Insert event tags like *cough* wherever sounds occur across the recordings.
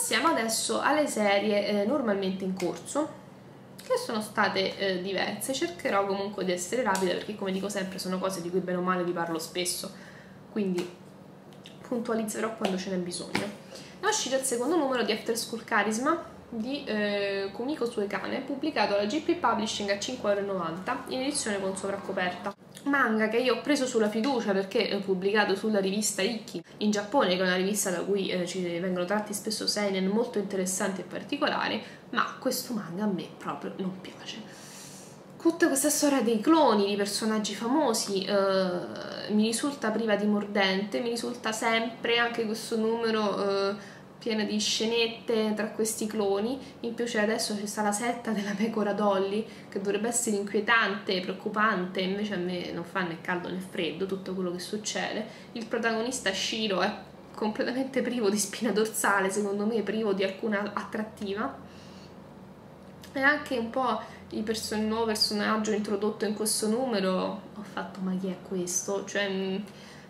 Passiamo adesso alle serie eh, normalmente in corso, che sono state eh, diverse. Cercherò comunque di essere rapida perché, come dico sempre, sono cose di cui bene o male vi parlo spesso, quindi puntualizzerò quando ce n'è bisogno. È uscito il secondo numero di After School Charisma di eh, Kumiko Suekane, pubblicato alla GP Publishing a 5,90€ in edizione con sovraccoperta. Manga che io ho preso sulla fiducia perché è pubblicato sulla rivista Ikki in Giappone, che è una rivista da cui eh, ci vengono tratti spesso seinen molto interessanti e particolari, ma questo manga a me proprio non piace. Tutta questa storia dei cloni di personaggi famosi eh, mi risulta priva di mordente, mi risulta sempre anche questo numero eh, pieno di scenette tra questi cloni, in più c'è adesso ci sta la setta della pecora Dolly che dovrebbe essere inquietante, preoccupante, invece a me non fa né caldo né freddo tutto quello che succede. Il protagonista Shiro è completamente privo di spina dorsale, secondo me privo di alcuna attrattiva. E anche un po' il, perso- nuovo personaggio introdotto in questo numero, ho fatto ma chi è questo? Cioè mh,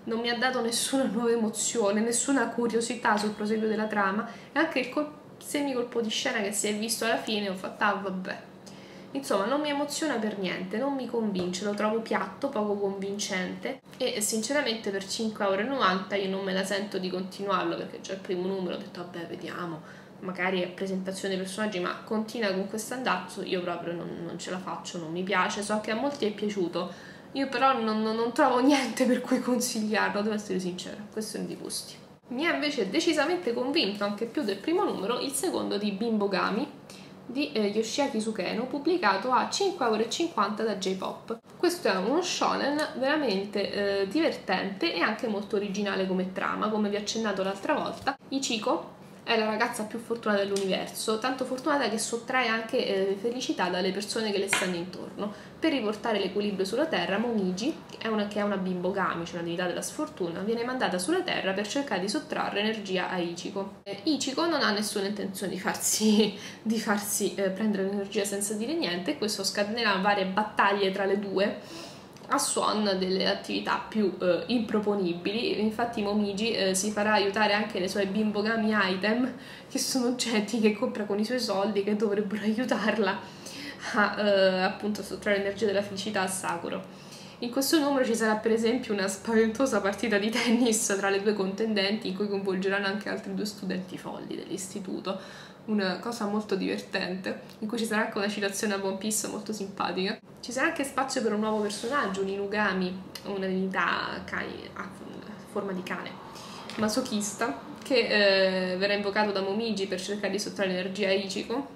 non mi ha dato nessuna nuova emozione, nessuna curiosità sul proseguio della trama. E anche il col- semicolpo di scena che si è visto alla fine ho fatto ah vabbè. Insomma, non mi emoziona per niente, non mi convince, lo trovo piatto, poco convincente. E sinceramente per 5,90€ io non me la sento di continuarlo perché già il primo numero ho detto vabbè vediamo, magari è presentazione dei personaggi, ma continua con questo andazzo, io proprio non, non, ce la faccio, non mi piace, so che a molti è piaciuto, io però non, non, non trovo niente per cui consigliarlo, devo essere sincera, questo è di gusti. Mi ha invece decisamente convinto, anche più del primo numero, il secondo di Bimbogami di eh, Yoshiaki Sukeno, pubblicato a 5,50€ da J-Pop. Questo è uno shonen veramente eh, divertente e anche molto originale come trama, come vi ho accennato l'altra volta. Ichiko è la ragazza più fortunata dell'universo, tanto fortunata che sottrae anche eh, felicità dalle persone che le stanno intorno. Per riportare l'equilibrio sulla Terra, Momiji, che è una, che è una bimbogami, cioè una divinità della sfortuna, viene mandata sulla Terra per cercare di sottrarre energia a Ichiko. Eh, Ichiko non ha nessuna intenzione di farsi, *laughs* di farsi eh, prendere l'energia senza dire niente e questo scatenerà varie battaglie tra le due a suon delle attività più eh, improponibili. Infatti Momiji eh, si farà aiutare anche le sue bimbogami item, che sono oggetti che compra con i suoi soldi che dovrebbero aiutarla a eh, appunto sottrarre l'energia della felicità a Sakuro. In questo numero ci sarà per esempio una spaventosa partita di tennis tra le due contendenti in cui coinvolgeranno anche altri due studenti folli dell'istituto una cosa molto divertente, in cui ci sarà anche una citazione a One Piece molto simpatica. Ci sarà anche spazio per un nuovo personaggio, un Inugami, una divinità a forma di cane, masochista, che eh, verrà invocato da Momiji per cercare di sottrarre l'energia a Ichiko,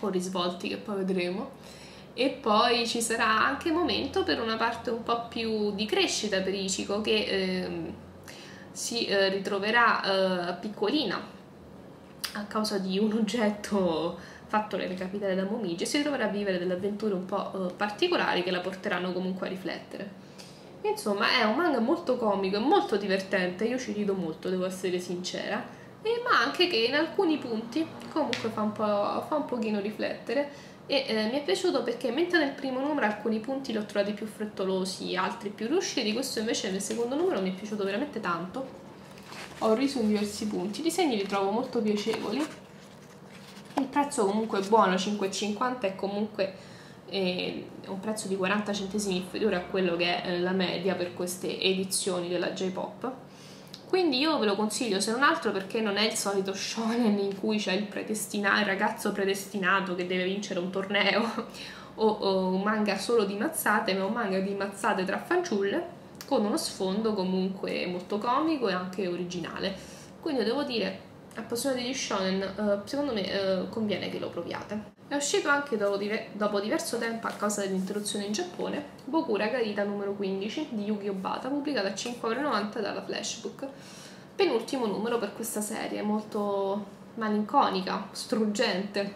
con risvolti che poi vedremo. E poi ci sarà anche momento per una parte un po' più di crescita per Ichiko, che eh, si ritroverà eh, piccolina a causa di un oggetto fattole recapitare da Momiji si troverà a vivere delle avventure un po' uh, particolari che la porteranno comunque a riflettere. Insomma, è un manga molto comico e molto divertente, io ci rido molto, devo essere sincera, ma anche che in alcuni punti comunque fa un, po', fa un pochino riflettere e eh, mi è piaciuto perché mentre nel primo numero alcuni punti li ho trovati più frettolosi, altri più riusciti, questo invece nel secondo numero mi è piaciuto veramente tanto ho riso in diversi punti. I disegni li trovo molto piacevoli. Il prezzo comunque è buono, 5,50 è comunque eh, un prezzo di 40 centesimi inferiore a quello che è eh, la media per queste edizioni della J-Pop. Quindi io ve lo consiglio se non altro perché non è il solito shonen in cui c'è il, il ragazzo predestinato che deve vincere un torneo *laughs* o, o un manga solo di mazzate, ma un manga di mazzate tra fanciulle con uno sfondo comunque molto comico e anche originale. Quindi devo dire, appassionati di shonen, eh, secondo me eh, conviene che lo proviate. È uscito anche dopo, diver- dopo, diverso tempo a causa dell'interruzione in Giappone Bokura Garita numero 15 di Yuki Obata, pubblicata a 5,90€ dalla Flashbook. Penultimo numero per questa serie, molto malinconica, struggente,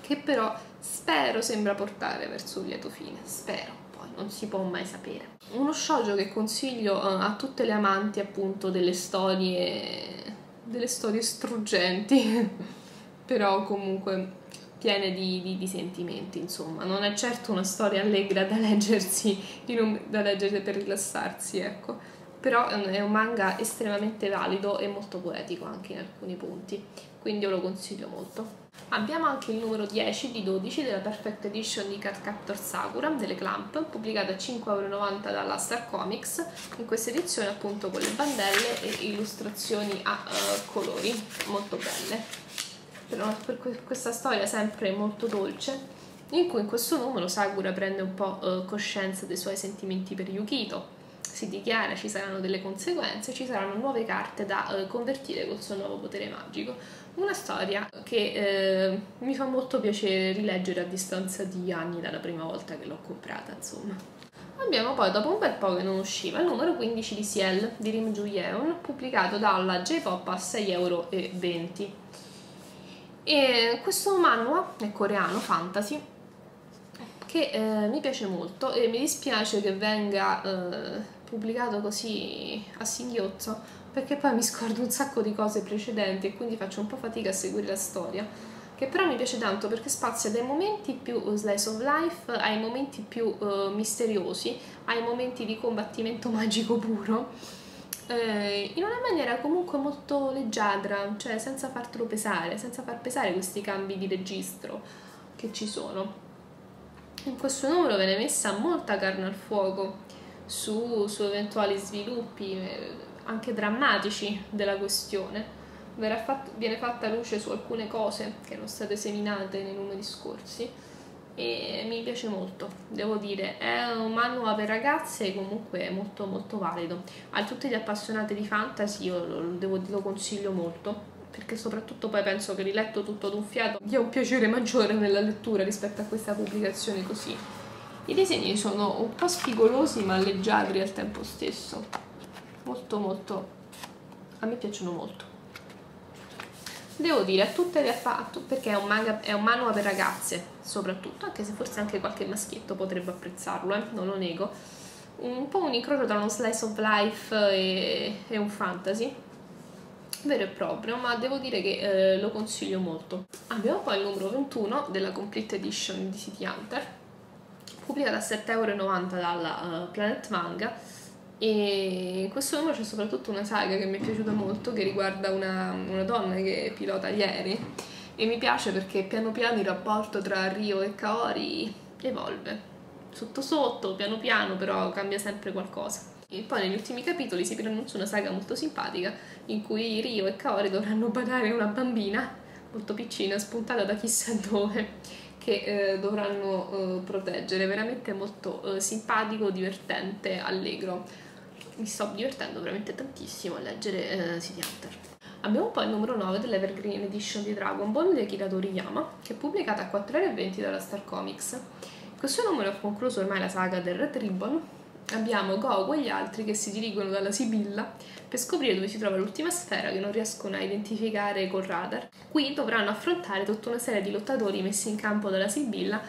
che però spero sembra portare verso un lieto fine, spero non si può mai sapere. Uno shoujo che consiglio uh, a tutte le amanti appunto delle storie delle storie struggenti, *laughs* però comunque piene di, di, di, sentimenti, insomma. Non è certo una storia allegra da leggersi, *laughs* un, da leggere per rilassarsi, ecco. però è un manga estremamente valido e molto poetico anche in alcuni punti, quindi io lo consiglio molto. Abbiamo anche il numero 10 di 12 della Perfect Edition di Cat Captor Sakura delle Clamp, pubblicata a 5,90€ dalla Star Comics, in questa edizione appunto con le bandelle e illustrazioni a uh, colori molto belle. Per, per questa storia sempre molto dolce, in cui in questo numero Sakura prende un po' uh, coscienza dei suoi sentimenti per Yukito, si dichiara ci saranno delle conseguenze, ci saranno nuove carte da uh, convertire col suo nuovo potere magico. Una storia che uh, mi fa molto piacere rileggere a distanza di anni dalla prima volta che l'ho comprata, insomma. Abbiamo poi, dopo un bel po' che non usciva, il numero 15 di Ciel di Rim Ju Yeon, pubblicato dalla J-Pop a 6,20 euro. E questo manhwa è coreano, fantasy, che eh, mi piace molto e mi dispiace che venga eh, pubblicato così a singhiozzo perché poi mi scordo un sacco di cose precedenti e quindi faccio un po' fatica a seguire la storia che però mi piace tanto perché spazia dai momenti più slice of life ai momenti più uh, misteriosi ai momenti di combattimento magico puro eh, in una maniera comunque molto leggiadra cioè senza fartelo pesare senza far pesare questi cambi di registro che ci sono. In questo numero viene messa molta carne al fuoco su, su eventuali sviluppi eh, anche drammatici della questione. Fatt, viene fatta luce su alcune cose che erano state seminate nei numeri scorsi e mi piace molto, devo dire, è un manual per ragazze comunque molto molto valido. A tutti gli appassionati di fantasy io lo, devo, lo consiglio molto perché soprattutto poi penso che riletto tutto ad un fiato dia un piacere maggiore nella lettura rispetto a questa pubblicazione così i disegni sono un po' spigolosi ma leggiadri al tempo stesso. Molto molto... a me piacciono molto. Devo dire, a tutte le affatto, perché è un, manga, è un manual per ragazze, soprattutto, anche se forse anche qualche maschietto potrebbe apprezzarlo, eh? non lo nego. Un po' un incrocio tra uno slice of life e, e un fantasy, vero e proprio, ma devo dire che eh, lo consiglio molto. Abbiamo poi il numero 21 della Complete Edition di City Hunter, pubblicata a 7,90€ dalla uh, Planet Manga e in questo numero c'è soprattutto una saga che mi è piaciuta molto che riguarda una, una donna che pilota aerei e mi piace perché piano piano il rapporto tra Rio e Kaori evolve sotto sotto, piano piano però cambia sempre qualcosa e poi negli ultimi capitoli si preannuncia una saga molto simpatica in cui Rio e Kaori dovranno badare una bambina molto piccina spuntata da chissà *laughs* dove che eh, dovranno eh, proteggere. Veramente molto eh, simpatico, divertente, allegro. Mi sto divertendo veramente tantissimo a leggere eh, City Hunter. Abbiamo poi il numero 9 dell'Evergreen Edition di Dragon Ball di Akira Toriyama, che è pubblicata a 4,20€ dalla Star Comics. Questo numero ha concluso ormai la saga del Red Ribbon. Abbiamo Goku e gli altri che si dirigono dalla Sibilla per scoprire dove si trova l'ultima sfera che non riescono a identificare col radar. Qui dovranno affrontare tutta una serie di lottatori messi in campo dalla Sibilla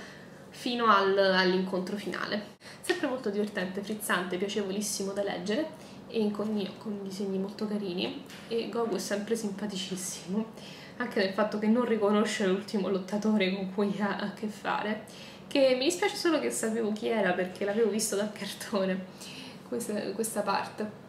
fino al, all'incontro finale. Sempre molto divertente, frizzante, piacevolissimo da leggere e con, con disegni molto carini. E Goku è sempre simpaticissimo anche nel fatto che non riconosce l'ultimo lottatore con cui ha a che fare. Che mi dispiace solo che sapevo chi era perché l'avevo visto dal cartone questa, questa parte.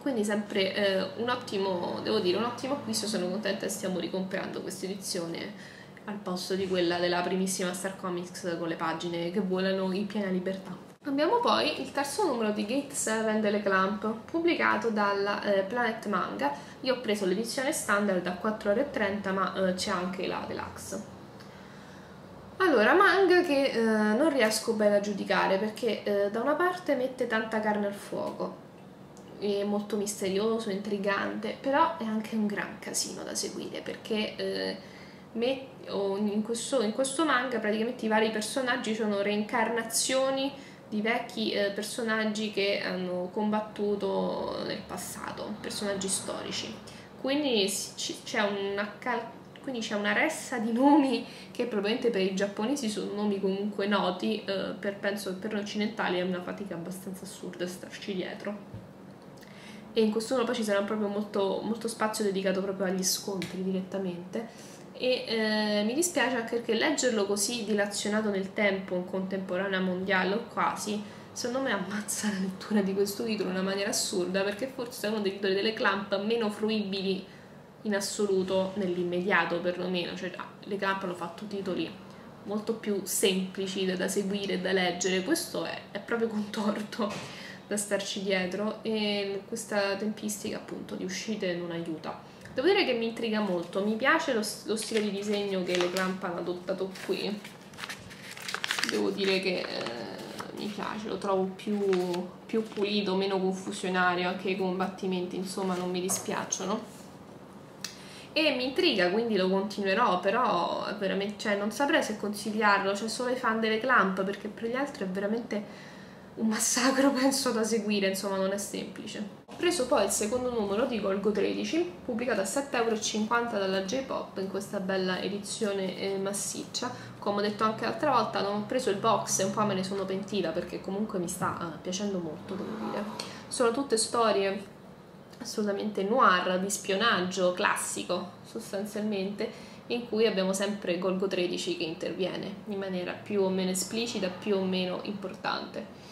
Quindi sempre eh, un ottimo, devo dire, un ottimo acquisto, sono contenta che stiamo ricomprando questa edizione al posto di quella della primissima Star Comics con le pagine che volano in piena libertà. Abbiamo poi il terzo numero di Gate 7 delle Clamp, pubblicato dalla eh, Planet Manga. Io ho preso l'edizione standard a 4,30€ ma eh, c'è anche la deluxe. Allora, manga che eh, non riesco bene a giudicare perché eh, da una parte mette tanta carne al fuoco, è molto misterioso, intrigante, però è anche un gran casino da seguire perché eh, in, questo, in, questo, manga praticamente i vari personaggi sono reincarnazioni di vecchi eh, personaggi che hanno combattuto nel passato, personaggi storici. Quindi c'è una una ressa di nomi che probabilmente per i giapponesi sono nomi comunque noti, eh, per, penso per noi occidentali è una fatica abbastanza assurda starci dietro e in questo uno poi ci sarà proprio molto, molto spazio dedicato proprio agli scontri direttamente e eh, mi dispiace anche perché leggerlo così dilazionato nel tempo in contemporanea mondiale o quasi secondo me ammazza la lettura di questo titolo in una maniera assurda perché forse è uno dei titoli delle clamp meno fruibili in assoluto nell'immediato perlomeno, cioè ah, le clamp hanno fatto titoli molto più semplici da, seguire e da leggere, questo è, è proprio contorto da starci dietro. E questa tempistica appunto di uscite non aiuta. Devo dire che mi intriga molto, mi piace lo, lo stile di disegno che le clamp hanno adottato qui, devo dire che eh, mi piace, lo trovo più, più pulito, meno confusionario, anche i combattimenti insomma non mi dispiacciono. E mi intriga quindi lo continuerò però veramente cioè, non saprei se consigliarlo cioè solo ai fan delle clamp perché per gli altri è veramente un massacro *laughs* penso da seguire insomma non è semplice. Ho preso poi il secondo numero di Golgo 13 pubblicato a 7,50€ dalla J-Pop in questa bella edizione eh, massiccia. Come ho detto anche l'altra volta non ho preso il box e un po' me ne sono pentita perché comunque mi sta uh, piacendo molto devo dire. Sono tutte storie assolutamente noir, di spionaggio classico sostanzialmente, in cui abbiamo sempre Golgo 13 che interviene in maniera più o meno esplicita, più o meno importante.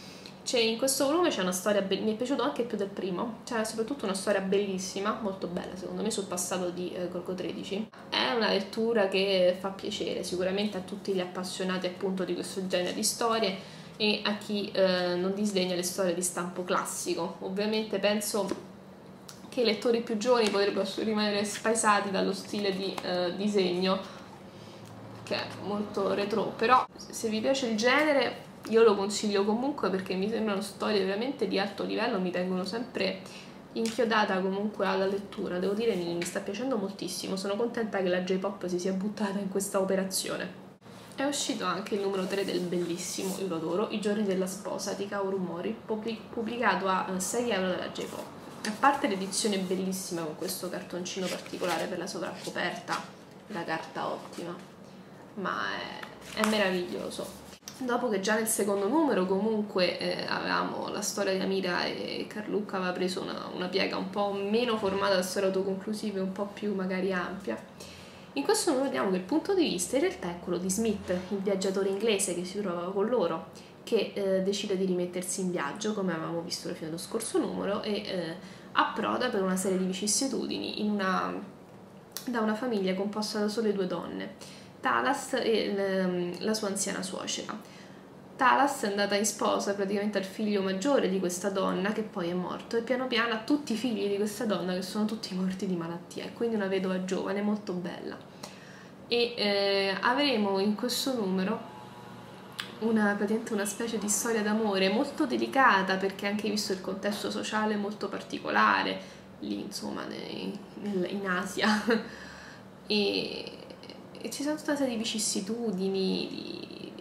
C'è, in questo volume c'è una storia, be- mi è piaciuto anche più del primo, c'è soprattutto una storia bellissima, molto bella secondo me sul passato di eh, Golgo 13. È una lettura che fa piacere sicuramente a tutti gli appassionati appunto di questo genere di storie e a chi eh, non disdegna le storie di stampo classico. Ovviamente penso che i lettori più giovani potrebbero rimanere spaesati dallo stile di uh, disegno che è molto retro però se vi piace il genere io lo consiglio comunque perché mi sembrano storie veramente di alto livello mi tengono sempre inchiodata comunque alla lettura. Devo dire mi, mi sta piacendo moltissimo. Sono contenta che la J-pop si sia buttata in questa operazione. È uscito anche il numero 3 del bellissimo, io lo adoro, I giorni della sposa di Kaoru Mori, pubblicato a 6 eh, euro dalla J-Pop. A parte l'edizione bellissima con questo cartoncino particolare per la sovraccoperta, la carta ottima, ma è, è meraviglioso. Dopo che già nel secondo numero comunque eh, avevamo la storia di Amira e Carlucca aveva preso una, una piega un po' meno formata da storie autoconclusive, un po' più magari ampia. In questo numero vediamo che il punto di vista in realtà è quello di Smith, il viaggiatore inglese che si trovava con loro che eh, decide di rimettersi in viaggio, come avevamo visto alla fine dello scorso numero, e eh, approda per una serie di vicissitudini una, da una famiglia composta da sole due donne, Talas e le, la sua anziana suocera. Talas è andata in sposa praticamente al figlio maggiore di questa donna che poi è morto e piano piano ha tutti i figli di questa donna che sono tutti morti di malattia, quindi una vedova giovane molto bella. E eh, avremo in questo numero una, praticamente una specie di storia d'amore molto delicata perché anche visto il contesto sociale molto particolare, lì insomma nei, in Asia, *laughs* e, e, ci sono tutta una serie di vicissitudini, di,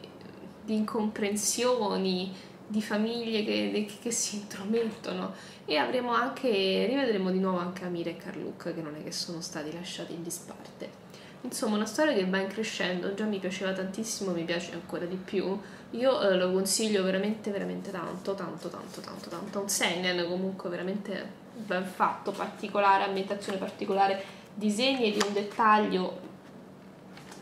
di incomprensioni, di famiglie che, che, si intromettono e avremo anche, rivedremo di nuovo anche Amira e Carluc che non è che sono stati lasciati in disparte. Insomma, una storia che va in crescendo, già mi piaceva tantissimo, mi piace ancora di più. Io eh, lo consiglio veramente, veramente tanto, tanto, tanto, tanto, tanto. Un seinen comunque veramente ben fatto, particolare, ambientazione particolare, disegni di un dettaglio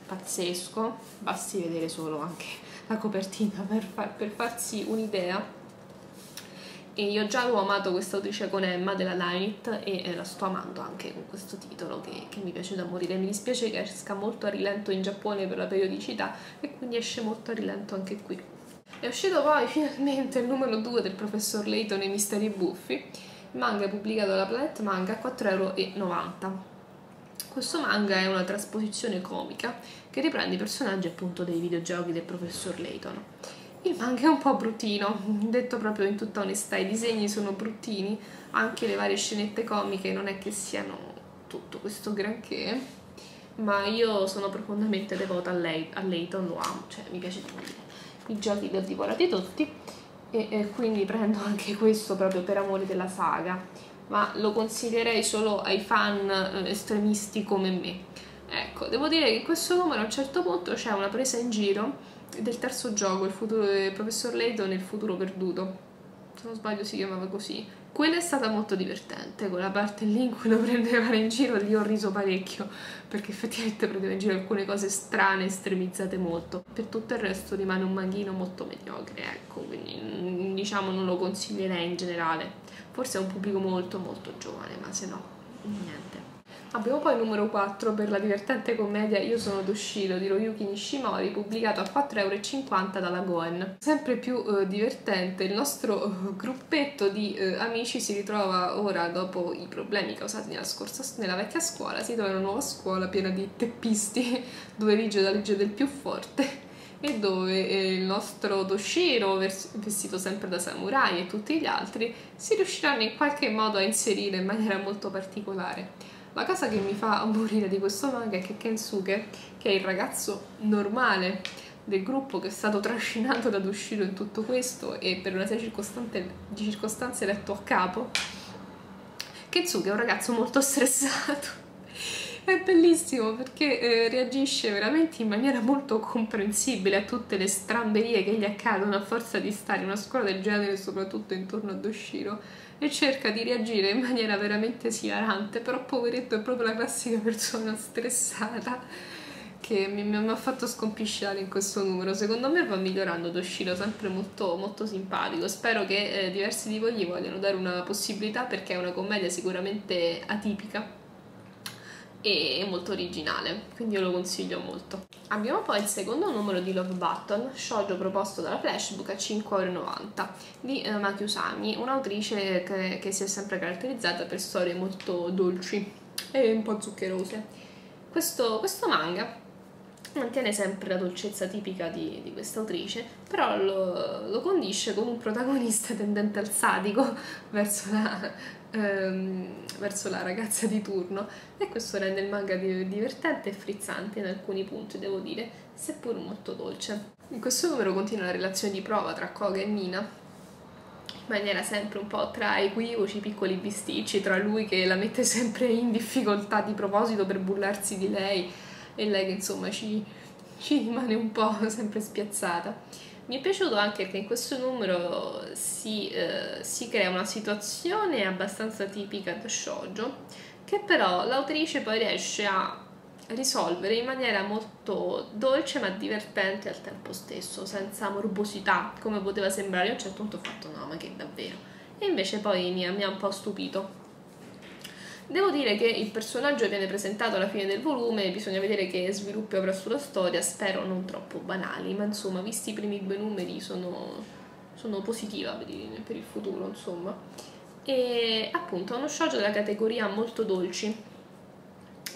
pazzesco. Basti vedere solo anche la copertina per, far, per farsi un'idea e io già avevo amato questa autrice con Emma della Lineit e eh, la sto amando anche con questo titolo che, che, mi piace da morire. Mi dispiace che esca molto a rilento in Giappone per la periodicità e quindi esce molto a rilento anche qui. È uscito poi finalmente il numero 2 del professor Layton e i misteri buffi, manga pubblicato dalla Planet Manga a 4,90€. Questo manga è una trasposizione comica che riprende i personaggi appunto dei videogiochi del professor Layton il manga è un po' bruttino, detto proprio in tutta onestà, i disegni sono bruttini, anche le varie scenette comiche non è che siano tutto questo granché, ma io sono profondamente devota a, lei, a Layton, lo amo, cioè mi piace morire. I giochi li ho divorati tutti e, e quindi prendo anche questo proprio per amore della saga, ma lo consiglierei solo ai fan eh, estremisti come me. Ecco, devo dire che in questo numero a un certo punto c'è una presa in giro del terzo gioco, il, futuro, il professor Layton il futuro perduto. Se non sbaglio si chiamava così. Quella è stata molto divertente, quella parte lì in cui lo *laughs* prendevano in giro, lì ho riso parecchio, perché effettivamente prendeva in giro alcune cose strane, estremizzate molto. Per tutto il resto rimane un manghino molto mediocre, ecco, quindi diciamo non lo consiglierei in generale. Forse è un pubblico molto molto giovane, ma se no, niente. Abbiamo poi il numero 4 per la divertente commedia Io sono Toshiro di Royuki Nishimori, pubblicato a 4,50€ dalla Goen. Sempre più eh, divertente, il nostro eh, gruppetto di eh, amici si ritrova ora, dopo i problemi causati nella, scorsa, nella vecchia scuola, si trova in una nuova scuola piena di teppisti, *laughs* dove vige la legge del più forte *laughs* e dove eh, il nostro Toshiro, vestito sempre da samurai e tutti gli altri, si riusciranno in qualche modo a inserire in maniera molto particolare. La cosa che mi fa morire di questo manga è che Kensuke, che è il ragazzo normale del gruppo che è stato trascinato *laughs* da Dushiro in tutto questo e per una serie di circostanze letto a capo, Kensuke è un ragazzo molto *laughs* stressato. È bellissimo perché eh, reagisce veramente in maniera molto comprensibile a tutte le stramberie che gli accadono a forza di stare in una scuola del genere, soprattutto intorno a Doshiro e cerca di reagire in maniera veramente esilarante, però poveretto è proprio la classica persona stressata che mi, mi, ha fatto scompisciare in questo numero. Secondo me va migliorando Toshiro, sempre molto, molto simpatico. Spero che eh, diversi di voi gli vogliano dare una possibilità perché è una commedia sicuramente atipica e molto originale, quindi io lo consiglio molto. Abbiamo poi il secondo numero di Love Button, shoujo proposto dalla Flashbook a 5,90€ di eh, Maki Usami, un'autrice che, che si è sempre caratterizzata per storie molto dolci e un po' zuccherose. Questo, questo manga mantiene sempre la dolcezza tipica di, di questa autrice, però lo, lo, condisce con un protagonista tendente al sadico *laughs* verso la ehm, verso la ragazza di turno e questo rende il manga divertente e frizzante in alcuni punti, devo dire, seppur molto dolce. In questo numero continua la relazione di prova tra Koga e Mina, in maniera sempre un po' tra equivoci, piccoli bisticci, tra lui che la mette sempre in difficoltà di proposito per bullarsi di lei e lei che insomma ci, ci rimane un po' *laughs* sempre spiazzata. Mi è piaciuto anche che in questo numero si, eh, si crea una situazione abbastanza tipica da shoujo, che però l'autrice poi riesce a risolvere in maniera molto dolce ma divertente al tempo stesso, senza morbosità, come poteva sembrare. A un certo punto ho fatto no, ma che davvero. E invece poi mi, mi ha un po' stupito. Devo dire che il personaggio viene presentato alla fine del volume, bisogna vedere che sviluppi avrà sulla storia, spero non troppo banali, ma insomma, visti i primi due numeri sono, sono positiva per il, per il futuro, insomma. E appunto, è uno shoujo della categoria molto dolci,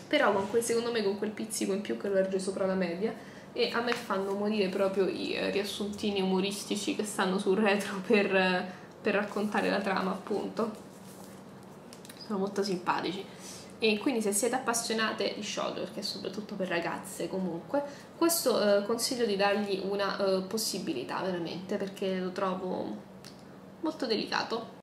però con quel, secondo me con quel pizzico in più che lo regge sopra la media, e a me fanno morire proprio i riassuntini umoristici che stanno sul retro per, per raccontare la trama, appunto sono molto simpatici. E quindi se siete appassionate di shoujo, perché è soprattutto per ragazze comunque, questo eh, consiglio di dargli una eh, possibilità veramente, perché lo trovo molto delicato.